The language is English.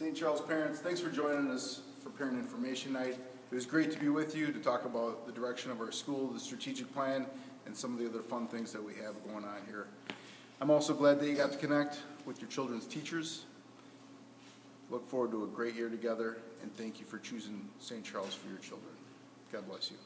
St. Charles parents, thanks for joining us for Parent Information Night. It was great to be with you to talk about the direction of our school, the strategic plan, and some of the other fun things that we have going on here. I'm also glad that you got to connect with your children's teachers. Look forward to a great year together, and thank you for choosing St. Charles for your children. God bless you.